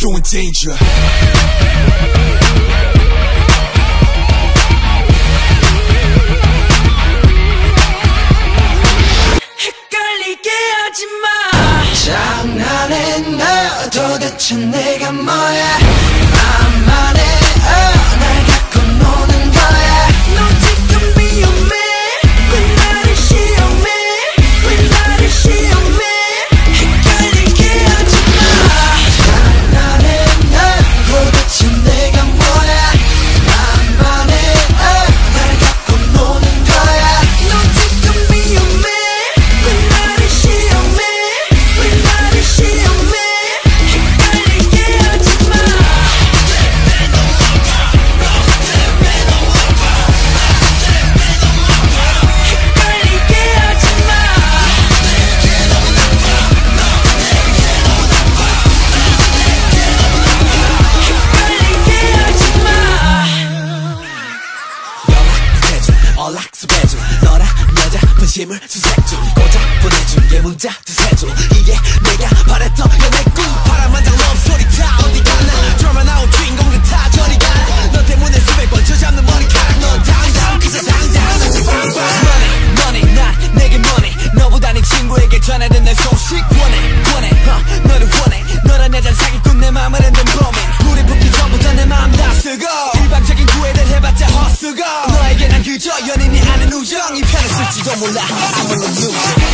you're in danger. 장난해 너 도대체 내가 뭐야 얼락스 배줄 너란 여자 분심을 수색 중. 고작 보내준 예 문자 두세 줄 이게 내가 바랬던 I'm on the loose.